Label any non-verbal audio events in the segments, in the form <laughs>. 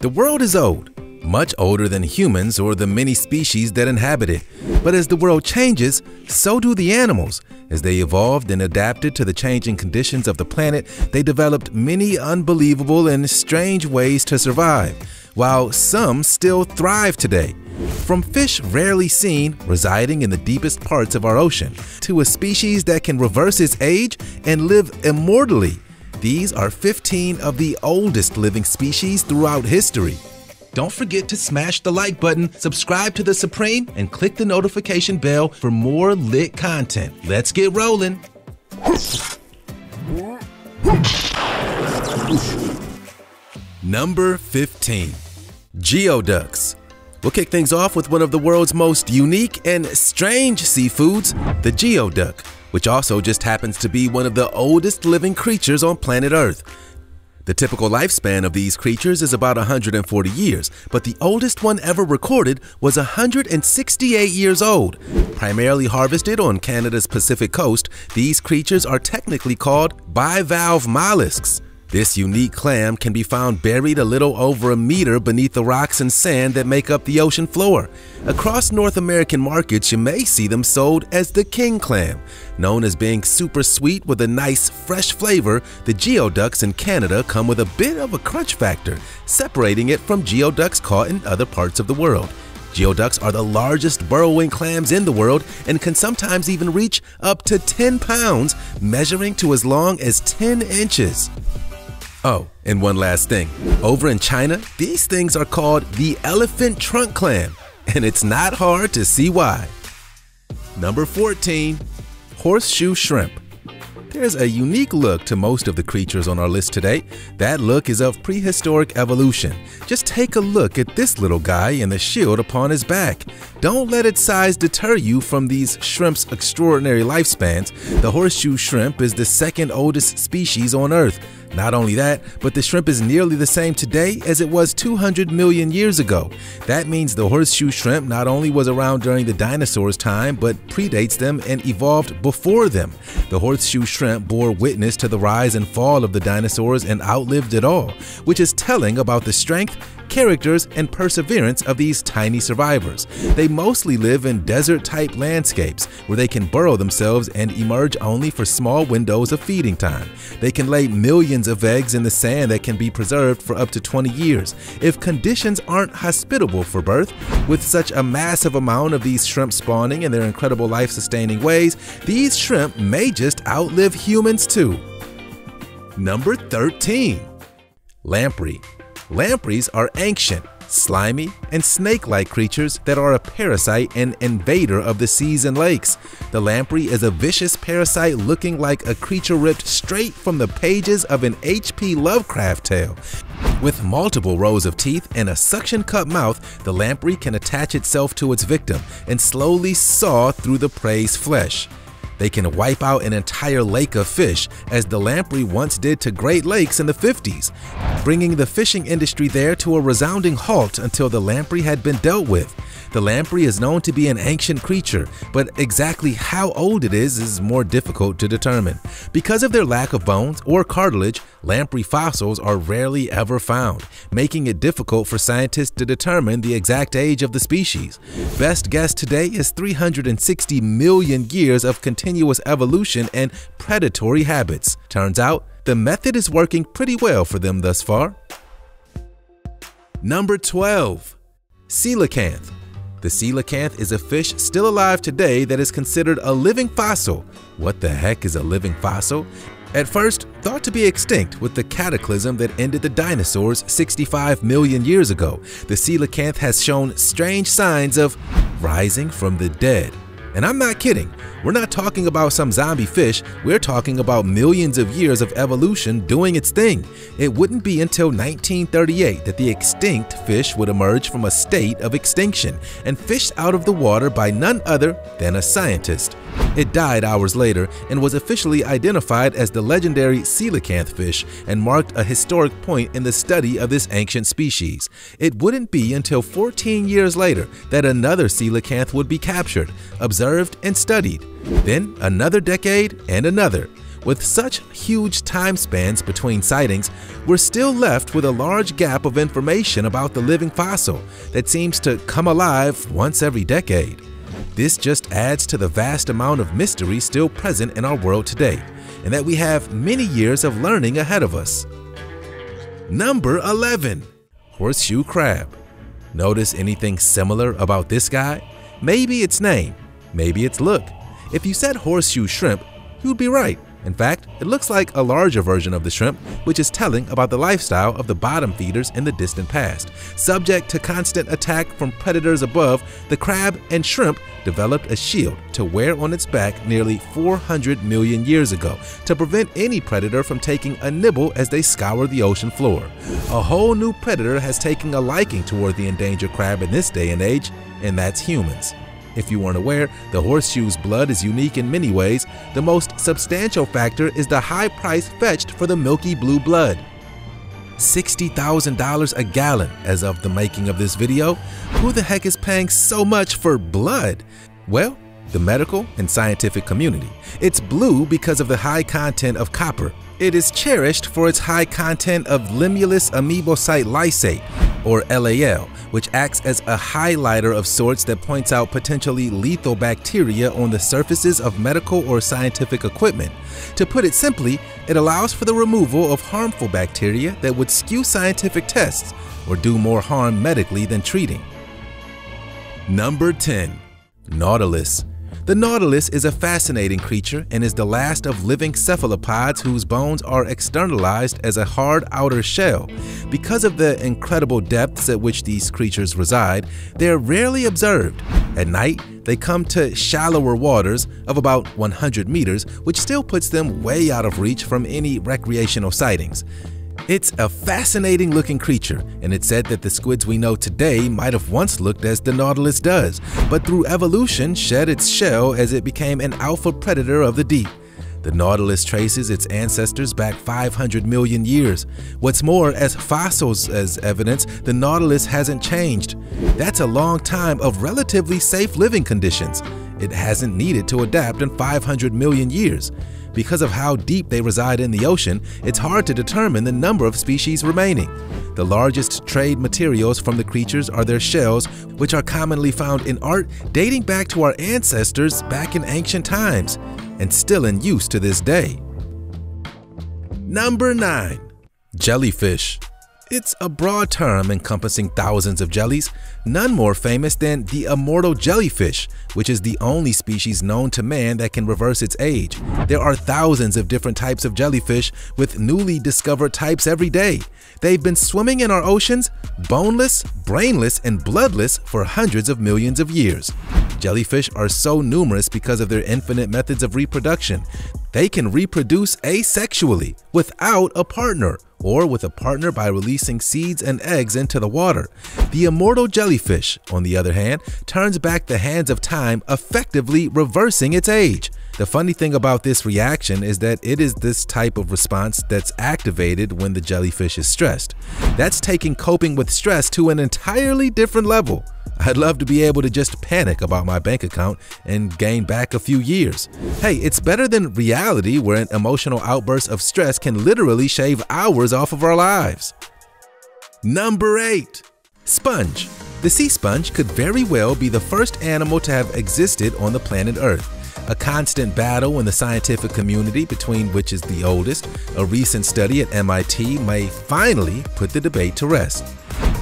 The world is old, much older than humans or the many species that inhabit it. But as the world changes, so do the animals. As they evolved and adapted to the changing conditions of the planet, they developed many unbelievable and strange ways to survive, while some still thrive today. From fish rarely seen residing in the deepest parts of our ocean, to a species that can reverse its age and live immortally. These are 15 of the oldest living species throughout history. Don't forget to smash the like button, subscribe to The Supreme, and click the notification bell for more lit content. Let's get rolling. Number 15 Geoducks. We'll kick things off with one of the world's most unique and strange seafoods, the geoduck, which also just happens to be one of the oldest living creatures on planet Earth. The typical lifespan of these creatures is about 140 years, but the oldest one ever recorded was 168 years old. Primarily harvested on Canada's Pacific coast, these creatures are technically called bivalve mollusks. This unique clam can be found buried a little over a meter beneath the rocks and sand that make up the ocean floor. Across North American markets, you may see them sold as the king clam. Known as being super sweet with a nice, fresh flavor, the geoducks in Canada come with a bit of a crunch factor, separating it from geoducks caught in other parts of the world. Geoducks are the largest burrowing clams in the world and can sometimes even reach up to 10 pounds, measuring to as long as 10 inches. Oh, and one last thing. Over in China, these things are called the elephant trunk clam, and it's not hard to see why. Number 14. Horseshoe Shrimp there's a unique look to most of the creatures on our list today. That look is of prehistoric evolution. Just take a look at this little guy and the shield upon his back. Don't let its size deter you from these shrimp's extraordinary lifespans. The horseshoe shrimp is the second oldest species on Earth. Not only that, but the shrimp is nearly the same today as it was 200 million years ago. That means the horseshoe shrimp not only was around during the dinosaurs' time, but predates them and evolved before them. The horseshoe shrimp bore witness to the rise and fall of the dinosaurs and outlived it all, which is telling about the strength characters, and perseverance of these tiny survivors. They mostly live in desert-type landscapes where they can burrow themselves and emerge only for small windows of feeding time. They can lay millions of eggs in the sand that can be preserved for up to 20 years. If conditions aren't hospitable for birth, with such a massive amount of these shrimp spawning in their incredible life-sustaining ways, these shrimp may just outlive humans too. Number 13. Lamprey Lampreys are ancient, slimy, and snake-like creatures that are a parasite and invader of the seas and lakes. The lamprey is a vicious parasite looking like a creature ripped straight from the pages of an H.P. Lovecraft tale. With multiple rows of teeth and a suction cup mouth, the lamprey can attach itself to its victim and slowly saw through the prey's flesh. They can wipe out an entire lake of fish, as the lamprey once did to Great Lakes in the 50s, bringing the fishing industry there to a resounding halt until the lamprey had been dealt with. The lamprey is known to be an ancient creature, but exactly how old it is is more difficult to determine. Because of their lack of bones or cartilage, lamprey fossils are rarely ever found, making it difficult for scientists to determine the exact age of the species. Best guess today is 360 million years of continuous evolution and predatory habits. Turns out, the method is working pretty well for them thus far. Number 12. Coelacanth the coelacanth is a fish still alive today that is considered a living fossil. What the heck is a living fossil? At first, thought to be extinct with the cataclysm that ended the dinosaurs 65 million years ago, the coelacanth has shown strange signs of rising from the dead. And I'm not kidding. We're not talking about some zombie fish, we're talking about millions of years of evolution doing its thing. It wouldn't be until 1938 that the extinct fish would emerge from a state of extinction and fished out of the water by none other than a scientist. It died hours later and was officially identified as the legendary coelacanth fish and marked a historic point in the study of this ancient species. It wouldn't be until 14 years later that another coelacanth would be captured, observed, and studied. Then another decade and another. With such huge time spans between sightings, we're still left with a large gap of information about the living fossil that seems to come alive once every decade. This just adds to the vast amount of mystery still present in our world today, and that we have many years of learning ahead of us. Number 11. Horseshoe Crab. Notice anything similar about this guy? Maybe its name, maybe its look. If you said horseshoe shrimp, you'd be right. In fact, it looks like a larger version of the shrimp, which is telling about the lifestyle of the bottom feeders in the distant past. Subject to constant attack from predators above, the crab and shrimp developed a shield to wear on its back nearly 400 million years ago to prevent any predator from taking a nibble as they scour the ocean floor. A whole new predator has taken a liking toward the endangered crab in this day and age, and that's humans. If you weren't aware, the horseshoe's blood is unique in many ways. The most substantial factor is the high price fetched for the milky blue blood. $60,000 a gallon as of the making of this video. Who the heck is paying so much for blood? Well, the medical and scientific community. It's blue because of the high content of copper. It is cherished for its high content of limulus amoebocyte lysate, or LAL, which acts as a highlighter of sorts that points out potentially lethal bacteria on the surfaces of medical or scientific equipment. To put it simply, it allows for the removal of harmful bacteria that would skew scientific tests or do more harm medically than treating. Number 10. Nautilus the nautilus is a fascinating creature and is the last of living cephalopods whose bones are externalized as a hard outer shell. Because of the incredible depths at which these creatures reside, they are rarely observed. At night, they come to shallower waters of about 100 meters, which still puts them way out of reach from any recreational sightings. It's a fascinating looking creature, and it's said that the squids we know today might have once looked as the nautilus does, but through evolution shed its shell as it became an alpha predator of the deep. The nautilus traces its ancestors back 500 million years. What's more, as fossils as evidence, the nautilus hasn't changed. That's a long time of relatively safe living conditions. It hasn't needed to adapt in 500 million years. Because of how deep they reside in the ocean, it's hard to determine the number of species remaining. The largest trade materials from the creatures are their shells, which are commonly found in art dating back to our ancestors back in ancient times, and still in use to this day. Number 9. Jellyfish it's a broad term encompassing thousands of jellies, none more famous than the immortal jellyfish, which is the only species known to man that can reverse its age. There are thousands of different types of jellyfish, with newly discovered types every day. They've been swimming in our oceans, boneless, brainless, and bloodless for hundreds of millions of years. Jellyfish are so numerous because of their infinite methods of reproduction. They can reproduce asexually, without a partner, or with a partner by releasing seeds and eggs into the water. The immortal jellyfish, on the other hand, turns back the hands of time, effectively reversing its age. The funny thing about this reaction is that it is this type of response that's activated when the jellyfish is stressed. That's taking coping with stress to an entirely different level. I'd love to be able to just panic about my bank account and gain back a few years. Hey, it's better than reality where an emotional outburst of stress can literally shave hours off of our lives. Number 8. Sponge. The sea sponge could very well be the first animal to have existed on the planet Earth. A constant battle in the scientific community between which is the oldest, a recent study at MIT may finally put the debate to rest.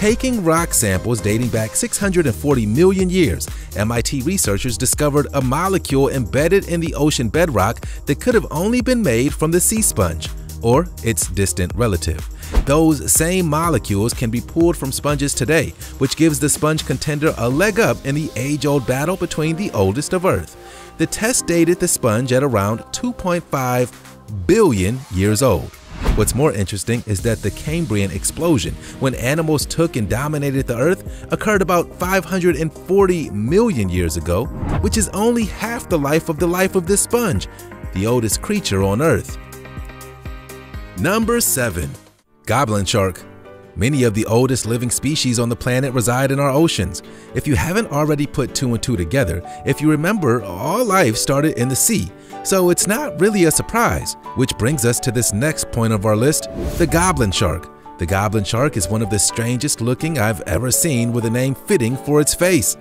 Taking rock samples dating back 640 million years, MIT researchers discovered a molecule embedded in the ocean bedrock that could have only been made from the sea sponge, or its distant relative. Those same molecules can be pulled from sponges today, which gives the sponge contender a leg up in the age-old battle between the oldest of Earth. The test dated the sponge at around 2.5 billion years old. What's more interesting is that the Cambrian explosion, when animals took and dominated the Earth, occurred about 540 million years ago, which is only half the life of the life of this sponge, the oldest creature on Earth. Number 7. Goblin Shark Many of the oldest living species on the planet reside in our oceans. If you haven't already put two and two together, if you remember, all life started in the sea. So it's not really a surprise. Which brings us to this next point of our list, the goblin shark. The goblin shark is one of the strangest looking I've ever seen with a name fitting for its face.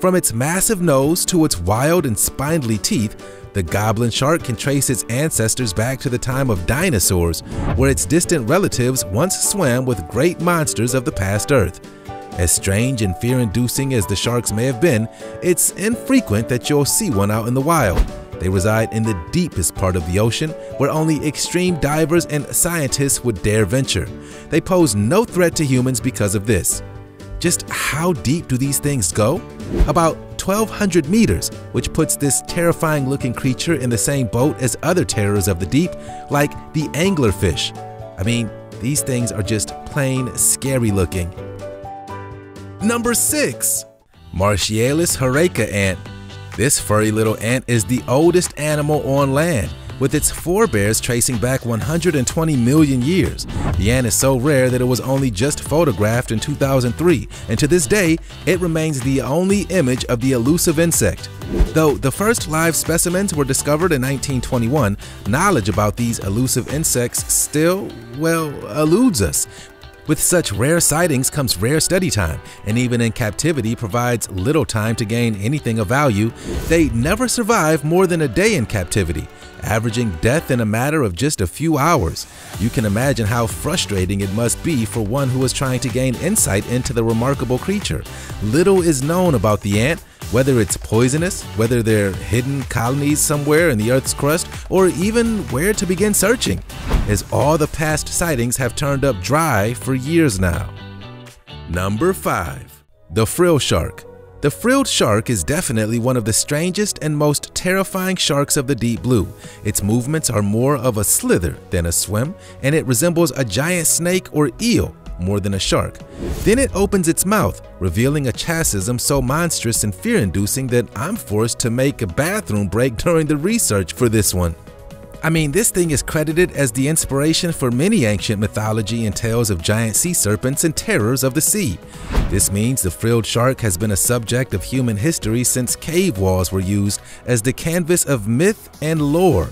From its massive nose to its wild and spindly teeth, the goblin shark can trace its ancestors back to the time of dinosaurs, where its distant relatives once swam with great monsters of the past Earth. As strange and fear-inducing as the sharks may have been, it's infrequent that you'll see one out in the wild. They reside in the deepest part of the ocean, where only extreme divers and scientists would dare venture. They pose no threat to humans because of this. Just how deep do these things go? About 1,200 meters, which puts this terrifying looking creature in the same boat as other terrors of the deep, like the anglerfish. I mean, these things are just plain scary looking. Number 6. Martialis heureka ant. This furry little ant is the oldest animal on land, with its forebears tracing back 120 million years. The ant is so rare that it was only just photographed in 2003, and to this day, it remains the only image of the elusive insect. Though the first live specimens were discovered in 1921, knowledge about these elusive insects still, well, eludes us. With such rare sightings comes rare study time, and even in captivity provides little time to gain anything of value. They never survive more than a day in captivity, averaging death in a matter of just a few hours. You can imagine how frustrating it must be for one who is trying to gain insight into the remarkable creature. Little is known about the ant, whether it's poisonous, whether there are hidden colonies somewhere in the Earth's crust, or even where to begin searching, as all the past sightings have turned up dry for years now. Number 5. The Frill Shark the frilled shark is definitely one of the strangest and most terrifying sharks of the deep blue. Its movements are more of a slither than a swim, and it resembles a giant snake or eel more than a shark. Then it opens its mouth, revealing a chasm so monstrous and fear-inducing that I'm forced to make a bathroom break <laughs> during the research for this one. I mean, this thing is credited as the inspiration for many ancient mythology and tales of giant sea serpents and terrors of the sea. This means the frilled shark has been a subject of human history since cave walls were used as the canvas of myth and lore.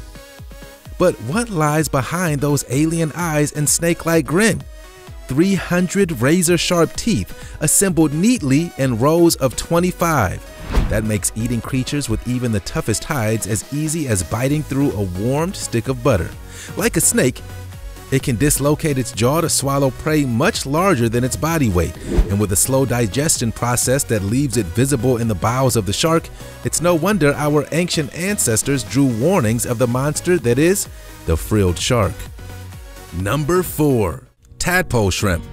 But what lies behind those alien eyes and snake-like grin? 300 razor-sharp teeth assembled neatly in rows of 25. That makes eating creatures with even the toughest hides as easy as biting through a warmed stick of butter. Like a snake, it can dislocate its jaw to swallow prey much larger than its body weight, and with a slow digestion process that leaves it visible in the bowels of the shark, it's no wonder our ancient ancestors drew warnings of the monster that is the frilled shark. Number 4. Tadpole Shrimp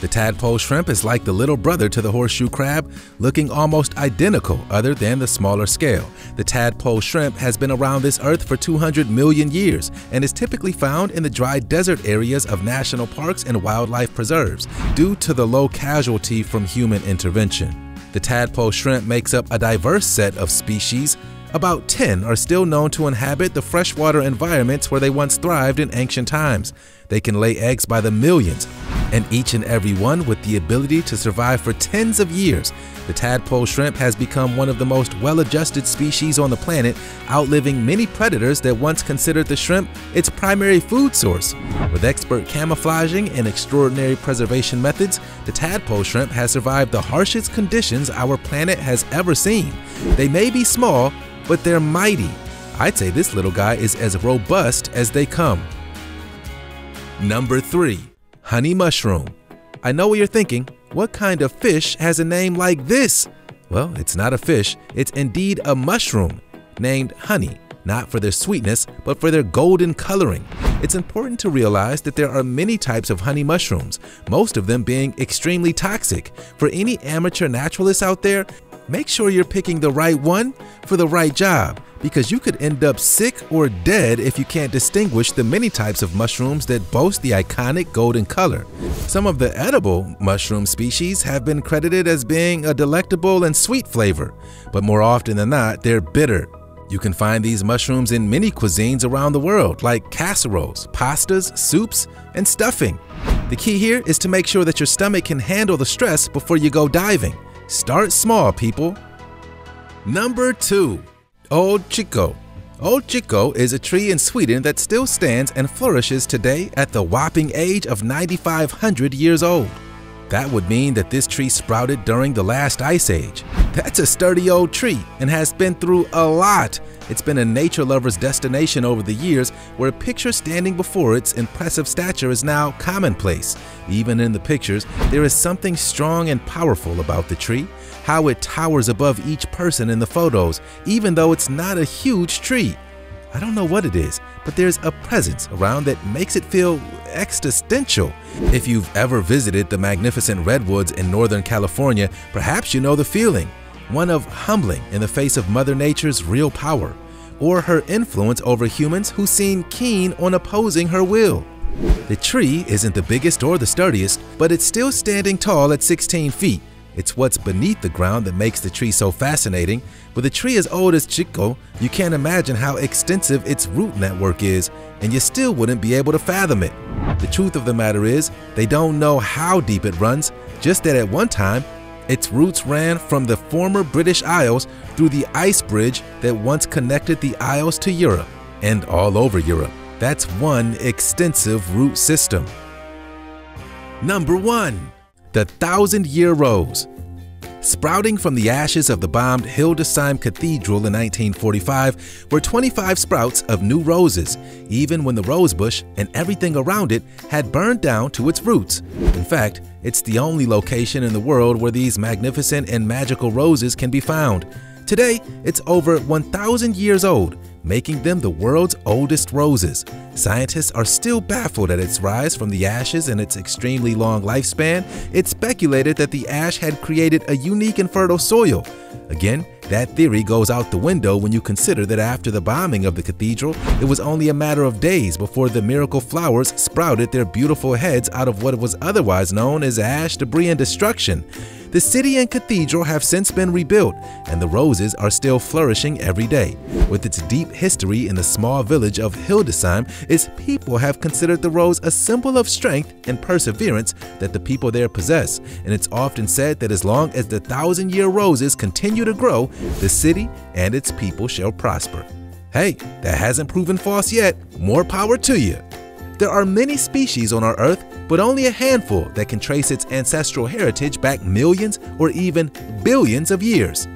the tadpole shrimp is like the little brother to the horseshoe crab, looking almost identical other than the smaller scale. The tadpole shrimp has been around this earth for 200 million years and is typically found in the dry desert areas of national parks and wildlife preserves due to the low casualty from human intervention. The tadpole shrimp makes up a diverse set of species about 10 are still known to inhabit the freshwater environments where they once thrived in ancient times. They can lay eggs by the millions, and each and every one with the ability to survive for tens of years. The tadpole shrimp has become one of the most well-adjusted species on the planet, outliving many predators that once considered the shrimp its primary food source. With expert camouflaging and extraordinary preservation methods, the tadpole shrimp has survived the harshest conditions our planet has ever seen. They may be small, but they're mighty. I'd say this little guy is as robust as they come. Number 3. Honey Mushroom I know what you're thinking, what kind of fish has a name like this? Well, it's not a fish, it's indeed a mushroom, named honey, not for their sweetness, but for their golden coloring. It's important to realize that there are many types of honey mushrooms, most of them being extremely toxic. For any amateur naturalists out there, make sure you're picking the right one for the right job because you could end up sick or dead if you can't distinguish the many types of mushrooms that boast the iconic golden color. Some of the edible mushroom species have been credited as being a delectable and sweet flavor, but more often than not, they're bitter. You can find these mushrooms in many cuisines around the world, like casseroles, pastas, soups, and stuffing. The key here is to make sure that your stomach can handle the stress before you go diving. Start small, people. Number 2. Old Tjikko Old Tjikko is a tree in Sweden that still stands and flourishes today at the whopping age of 9,500 years old. That would mean that this tree sprouted during the last ice age. That's a sturdy old tree and has been through a lot. It's been a nature lover's destination over the years where a picture standing before its impressive stature is now commonplace. Even in the pictures, there is something strong and powerful about the tree, how it towers above each person in the photos, even though it's not a huge tree. I don't know what it is, but there's a presence around that makes it feel existential. If you've ever visited the magnificent redwoods in Northern California, perhaps you know the feeling. One of humbling in the face of Mother Nature's real power, or her influence over humans who seem keen on opposing her will. The tree isn't the biggest or the sturdiest, but it's still standing tall at 16 feet, it's what's beneath the ground that makes the tree so fascinating. With a tree as old as Tjikko, you can't imagine how extensive its root network is, and you still wouldn't be able to fathom it. The truth of the matter is, they don't know how deep it runs, just that at one time, its roots ran from the former British Isles through the ice bridge that once connected the Isles to Europe, and all over Europe. That's one extensive root system. Number 1. The Thousand Year Rose Sprouting from the ashes of the bombed Hildesheim Cathedral in 1945 were 25 sprouts of new roses, even when the rosebush and everything around it had burned down to its roots. In fact, it's the only location in the world where these magnificent and magical roses can be found. Today, it's over 1,000 years old making them the world's oldest roses. Scientists are still baffled at its rise from the ashes and its extremely long lifespan. It's speculated that the ash had created a unique and fertile soil. Again, that theory goes out the window when you consider that after the bombing of the cathedral, it was only a matter of days before the miracle flowers sprouted their beautiful heads out of what was otherwise known as ash, debris, and destruction. The city and cathedral have since been rebuilt, and the roses are still flourishing every day. With its deep history in the small village of Hildesheim, its people have considered the rose a symbol of strength and perseverance that the people there possess, and it's often said that as long as the thousand-year roses continue to grow, the city and its people shall prosper. Hey, that hasn't proven false yet. More power to you. There are many species on our Earth, but only a handful that can trace its ancestral heritage back millions or even billions of years.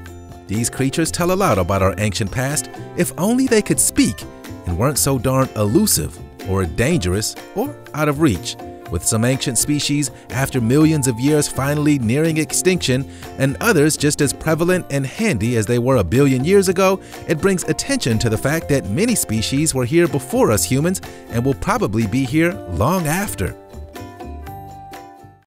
These creatures tell a lot about our ancient past if only they could speak and weren't so darn elusive or dangerous or out of reach with some ancient species after millions of years finally nearing extinction, and others just as prevalent and handy as they were a billion years ago, it brings attention to the fact that many species were here before us humans and will probably be here long after.